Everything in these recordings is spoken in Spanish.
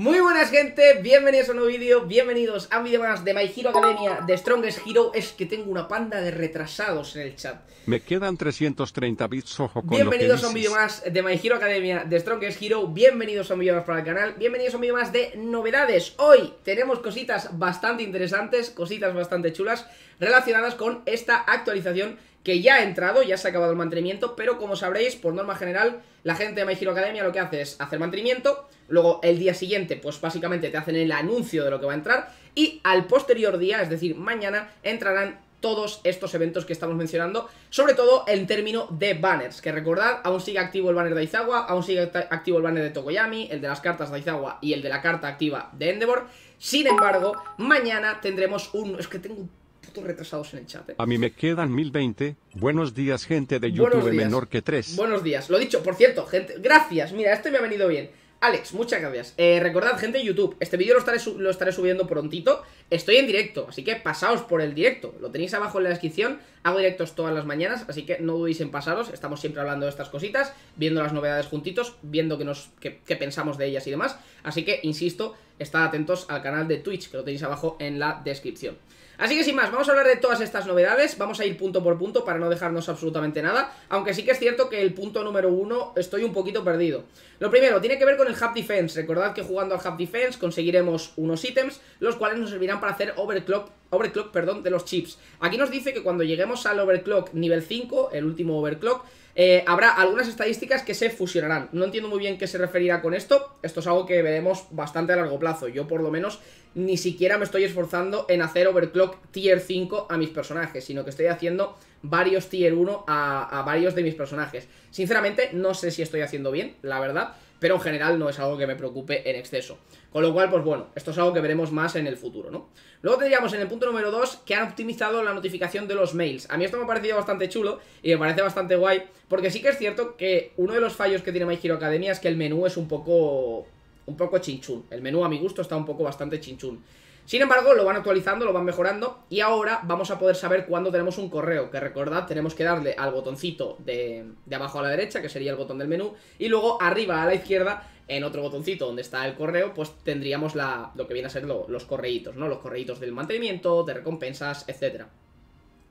Muy buenas gente, bienvenidos a un nuevo vídeo, bienvenidos a un vídeo más de My Hero Academia de Strongest Hero. Es que tengo una panda de retrasados en el chat. Me quedan 330 bits, ojo con Bienvenidos lo que a un vídeo más de My Hero Academia de Strongest Hero. Bienvenidos a un vídeo más para el canal. Bienvenidos a un vídeo más de novedades. Hoy tenemos cositas bastante interesantes, cositas bastante chulas Relacionadas con esta actualización que ya ha entrado, ya se ha acabado el mantenimiento, pero como sabréis, por norma general, la gente de My Hero Academia lo que hace es hacer mantenimiento, luego el día siguiente, pues básicamente te hacen el anuncio de lo que va a entrar, y al posterior día, es decir, mañana, entrarán todos estos eventos que estamos mencionando, sobre todo en término de banners, que recordad, aún sigue activo el banner de Aizawa, aún sigue activo el banner de Tokoyami, el de las cartas de Aizawa y el de la carta activa de Endeavor, sin embargo, mañana tendremos un... es que tengo un retrasados en el chat. ¿eh? A mí me quedan 1020. Buenos días, gente de YouTube menor que 3. Buenos días. Lo dicho, por cierto, gente. Gracias. Mira, este me ha venido bien. Alex, muchas gracias. Eh, recordad, gente de YouTube, este vídeo lo estaré, lo estaré subiendo prontito. Estoy en directo, así que pasaos por el directo. Lo tenéis abajo en la descripción. Hago directos todas las mañanas, así que no dudéis en pasaros. Estamos siempre hablando de estas cositas, viendo las novedades juntitos, viendo qué, nos, pensamos de ellas y demás. Así que, insisto, estad atentos al canal de Twitch, que lo tenéis abajo en la descripción. Así que sin más, vamos a hablar de todas estas novedades, vamos a ir punto por punto para no dejarnos absolutamente nada, aunque sí que es cierto que el punto número uno estoy un poquito perdido. Lo primero, tiene que ver con el Hub Defense, recordad que jugando al Hub Defense conseguiremos unos ítems, los cuales nos servirán para hacer overclock, overclock perdón, de los chips. Aquí nos dice que cuando lleguemos al overclock nivel 5, el último overclock, eh, habrá algunas estadísticas que se fusionarán. No entiendo muy bien qué se referirá con esto. Esto es algo que veremos bastante a largo plazo. Yo, por lo menos, ni siquiera me estoy esforzando en hacer overclock tier 5 a mis personajes, sino que estoy haciendo varios tier 1 a, varios de mis personajes. Sinceramente, no sé si estoy haciendo bien, la verdad pero en general no es algo que me preocupe en exceso. Con lo cual, pues bueno, esto es algo que veremos más en el futuro, ¿no? Luego tendríamos en el punto número 2 que han optimizado la notificación de los mails. A mí esto me ha parecido bastante chulo y me parece bastante guay, porque sí que es cierto que uno de los fallos que tiene My Hero Academia es que el menú es un poco... un poco chinchún. El menú a mi gusto está un poco bastante chinchún. Sin embargo, lo van actualizando, lo van mejorando y ahora vamos a poder saber cuándo tenemos un correo, que recordad, tenemos que darle al botoncito de, de, abajo a la derecha, que sería el botón del menú, y luego arriba a la izquierda, en otro botoncito donde está el correo, pues tendríamos la, lo que viene a ser los correitos, ¿no? Los correitos del mantenimiento, de recompensas, etcétera.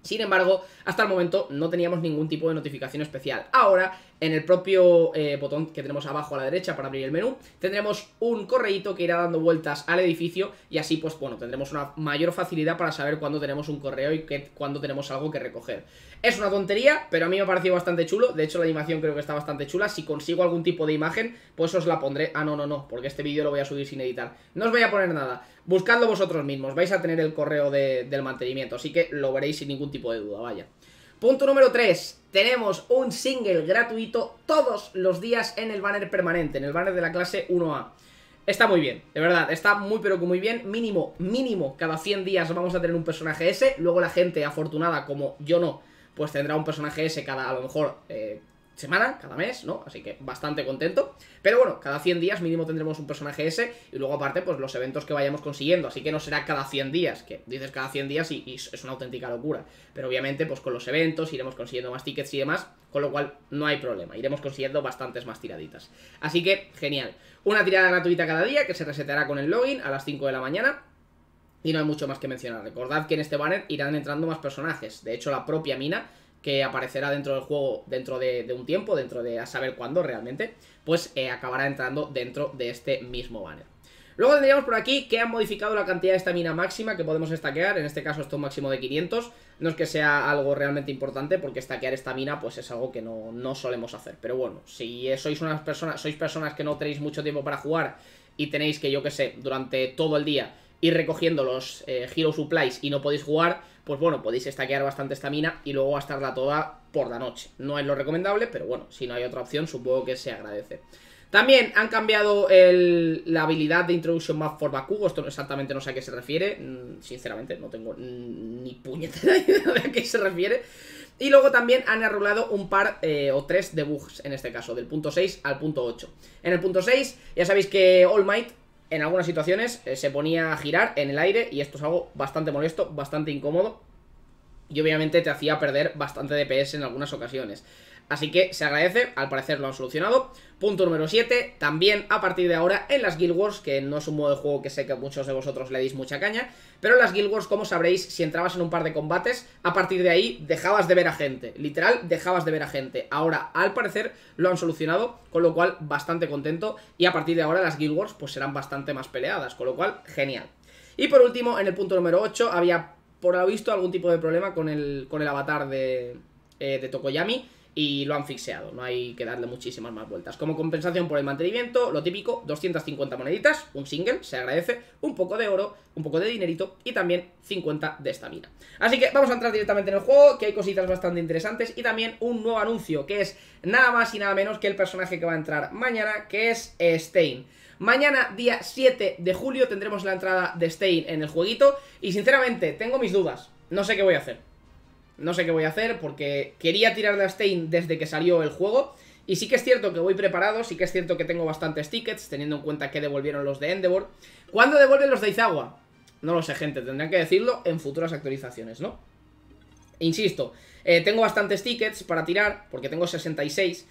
Sin embargo, hasta el momento no teníamos ningún tipo de notificación especial. Ahora, en el propio eh, botón que tenemos abajo a la derecha para abrir el menú, tendremos un correíto que irá dando vueltas al edificio y así, pues bueno, tendremos una mayor facilidad para saber cuándo tenemos un correo y cuándo tenemos algo que recoger. Es una tontería, pero a mí me ha parecido bastante chulo. De hecho, la animación creo que está bastante chula. Si consigo algún tipo de imagen, pues os la pondré. Ah, no, no, no, porque este vídeo lo voy a subir sin editar. No os voy a poner nada. Buscadlo vosotros mismos. Vais a tener el correo del mantenimiento, así que lo veréis sin ningún tipo de duda, vaya. Punto número 3. Tenemos un single gratuito todos los días en el banner permanente, en el banner de la clase 1A. Está muy bien, de verdad, está muy pero que muy bien Mínimo, mínimo, cada 100 días vamos a tener un personaje ese Luego la gente afortunada como yo no pues tendrá un personaje ese cada, a lo mejor, eh, semana, cada mes, ¿no? Así que bastante contento. Pero bueno, cada 100 días mínimo tendremos un personaje ese y luego aparte, pues los eventos que vayamos consiguiendo. Así que no será cada 100 días, que dices cada 100 días y, es una auténtica locura. Pero obviamente, pues con los eventos iremos consiguiendo más tickets y demás, con lo cual no hay problema. Iremos consiguiendo bastantes más tiraditas. Así que, genial. Una tirada gratuita cada día que se resetará con el login a las 5 de la mañana. Y no hay mucho más que mencionar. Recordad que en este banner irán entrando más personajes. De hecho, la propia mina, que aparecerá dentro del juego dentro de, un tiempo, dentro de a saber cuándo realmente, pues eh, acabará entrando dentro de este mismo banner. Luego tendríamos por aquí que han modificado la cantidad de estamina máxima que podemos estaquear, en este caso esto es un máximo de 500, no es que sea algo realmente importante porque estaquear estamina pues es algo que no, no solemos hacer, pero bueno, si sois unas personas, sois personas que no tenéis mucho tiempo para jugar y tenéis que yo que sé, durante todo el día ir recogiendo los eh, Hero Supplies y no podéis jugar, pues bueno, podéis estaquear bastante estamina y luego gastarla toda por la noche. No es lo recomendable, pero bueno, si no hay otra opción, supongo que se agradece. También han cambiado la habilidad de Introduction Map for Bakugo. Esto exactamente no sé a qué se refiere. Mm, sinceramente, no tengo ni puñetera idea de a qué se refiere. Y luego también han arreglado un par eh, o tres de bugs, en este caso, del punto 6 al punto 8. En el punto 6, ya sabéis que All Might en algunas situaciones eh, se ponía a girar en el aire y esto es algo bastante molesto, bastante incómodo y obviamente te hacía perder bastante DPS en algunas ocasiones. Así que se agradece, al parecer lo han solucionado. Punto número 7, también a partir de ahora en las Guild Wars, que no es un modo de juego que sé que muchos de vosotros le deis mucha caña, pero en las Guild Wars, como sabréis, si entrabas en un par de combates, a partir de ahí dejabas de ver a gente, literal, dejabas de ver a gente. Ahora, al parecer, lo han solucionado, con lo cual, bastante contento, y a partir de ahora las Guild Wars pues serán bastante más peleadas, con lo cual, genial. Y por último, en el punto número 8, había, por lo visto, algún tipo de problema con el, con el avatar de, eh, de Tokoyami, y lo han fixeado, no hay que darle muchísimas más vueltas. Como compensación por el mantenimiento, lo típico, 250 moneditas, un single, se agradece, un poco de oro, un poco de dinerito y también 50 de estamina. Así que vamos a entrar directamente en el juego, que hay cositas bastante interesantes y también un nuevo anuncio, que es nada más y nada menos que el personaje que va a entrar mañana, que es Stein. Mañana, día 7 de julio, tendremos la entrada de Stein en el jueguito y sinceramente tengo mis dudas, no sé qué voy a hacer. No sé qué voy a hacer porque quería tirar de Stein desde que salió el juego. Y sí que es cierto que voy preparado, sí que es cierto que tengo bastantes tickets, teniendo en cuenta que devolvieron los de Endeavor. ¿Cuándo devuelven los de Izawa? No lo sé, gente, tendrán que decirlo en futuras actualizaciones, ¿no? Insisto, eh, tengo bastantes tickets para tirar, porque tengo 66.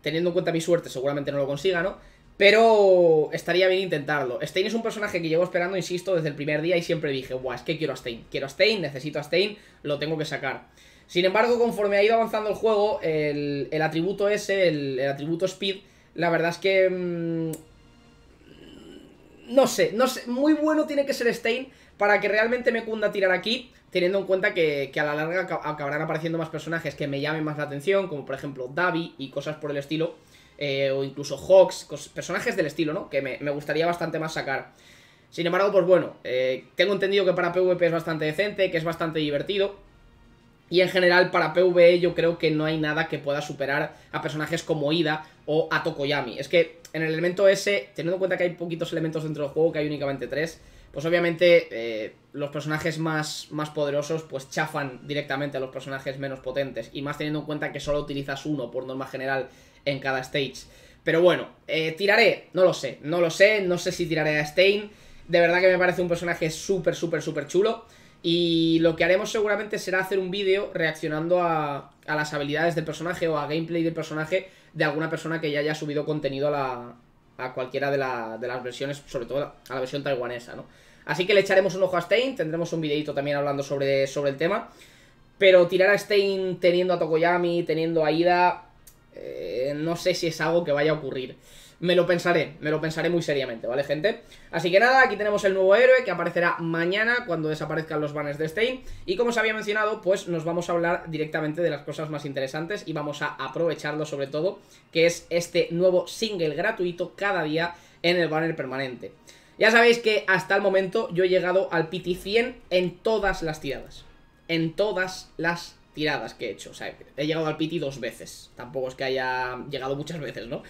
Teniendo en cuenta mi suerte, seguramente no lo consiga, ¿no? Pero estaría bien intentarlo. Stein es un personaje que llevo esperando, insisto, desde el primer día y siempre dije, guau, es que quiero a Stein. Quiero a Stein, necesito a Stein, lo tengo que sacar. Sin embargo, conforme ha ido avanzando el juego, el, atributo ese, el, atributo Speed, la verdad es que... Mm, no sé, no sé, muy bueno tiene que ser Stein para que realmente me cunda tirar aquí, teniendo en cuenta que, que a la larga acabarán apareciendo más personajes que me llamen más la atención, como por ejemplo Davi y cosas por el estilo eh, o incluso Hawks, personajes del estilo, ¿no? Que me, gustaría bastante más sacar. Sin embargo, pues bueno, eh, tengo entendido que para PvP es bastante decente, que es bastante divertido. Y en general para PvE yo creo que no hay nada que pueda superar a personajes como Ida o a Tokoyami. Es que en el elemento S, teniendo en cuenta que hay poquitos elementos dentro del juego, que hay únicamente tres, pues obviamente eh, los personajes más, más poderosos pues chafan directamente a los personajes menos potentes. Y más teniendo en cuenta que solo utilizas uno por norma general en cada stage. Pero bueno, eh, tiraré, no lo sé, no lo sé, no sé si tiraré a Stein. De verdad que me parece un personaje súper, súper, súper chulo. Y lo que haremos seguramente será hacer un vídeo reaccionando a, a, las habilidades del personaje o a gameplay del personaje de alguna persona que ya haya subido contenido a, la, a cualquiera de, de las versiones, sobre todo a la versión taiwanesa, ¿no? Así que le echaremos un ojo a Stein, tendremos un videito también hablando sobre, sobre el tema. Pero tirar a Stein teniendo a Tokoyami, teniendo a Ida, eh, no sé si es algo que vaya a ocurrir. Me lo pensaré, me lo pensaré muy seriamente, ¿vale, gente? Así que nada, aquí tenemos el nuevo héroe que aparecerá mañana cuando desaparezcan los banners de Stein. Y como os había mencionado, pues nos vamos a hablar directamente de las cosas más interesantes y vamos a aprovecharlo sobre todo, que es este nuevo single gratuito cada día en el banner permanente. Ya sabéis que hasta el momento yo he llegado al PT 100 en todas las tiradas. En todas las tiradas que he hecho. O sea, he llegado al piti dos veces. Tampoco es que haya llegado muchas veces, ¿no?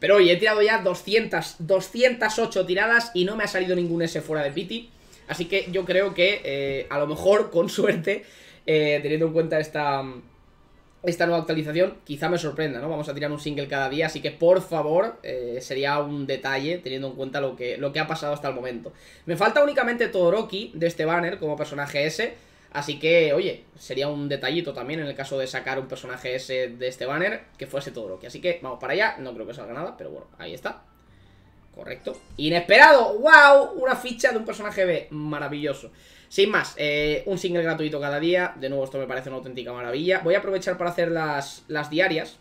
Pero oye, he tirado ya 200, 208 tiradas y no me ha salido ningún S fuera de piti. Así que yo creo que eh, a lo mejor, con suerte, eh, teniendo en cuenta esta, esta nueva actualización, quizá me sorprenda, ¿no? Vamos a tirar un single cada día, así que por favor, eh, sería un detalle teniendo en cuenta lo que, lo que ha pasado hasta el momento. Me falta únicamente Todoroki de este banner como personaje S, Así que, oye, sería un detallito también en el caso de sacar un personaje ese de este banner que fuese todo que Así que vamos para allá, no creo que salga nada, pero bueno, ahí está. Correcto. Inesperado, wow, una ficha de un personaje B, maravilloso. Sin más, eh, un single gratuito cada día, de nuevo esto me parece una auténtica maravilla. Voy a aprovechar para hacer las, las diarias.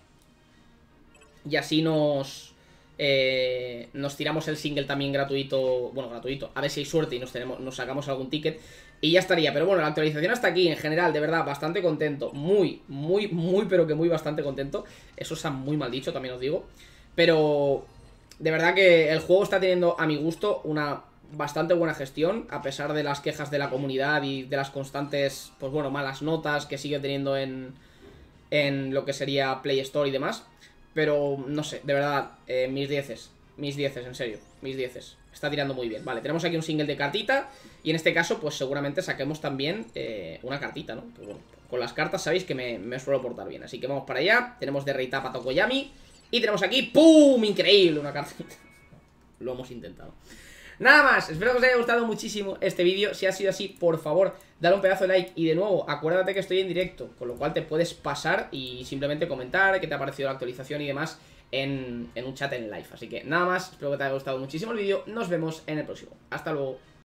Y así nos... Eh, nos tiramos el single también gratuito, bueno, gratuito, a ver si hay suerte y nos, tenemos, nos sacamos algún ticket y ya estaría, pero bueno, la actualización hasta aquí en general, de verdad, bastante contento. Muy, muy, muy, pero que muy bastante contento. Eso está muy mal dicho, también os digo. Pero de verdad que el juego está teniendo a mi gusto una bastante buena gestión A pesar de las quejas de la comunidad y de las constantes, pues bueno, malas notas que sigue teniendo en, en lo que sería Play Store y demás. Pero no sé, de verdad, eh, mis dieces, mis dieces, en serio, mis dieces Está tirando muy bien. Vale, tenemos aquí un single de cartita. Y en este caso, pues seguramente saquemos también eh, una cartita, ¿no? Pues con las cartas sabéis que me, suelo portar bien. Así que vamos para allá. Tenemos de Reitapa Tokoyami. Y tenemos aquí, ¡pum! Increíble, una cartita. Lo hemos intentado. Nada más, espero que os haya gustado muchísimo este vídeo. Si ha sido así, por favor, dale un pedazo de like. Y de nuevo, acuérdate que estoy en directo, con lo cual te puedes pasar y simplemente comentar qué te ha parecido la actualización y demás en, un chat en live. Así que nada más, espero que te haya gustado muchísimo el vídeo. Nos vemos en el próximo. Hasta luego.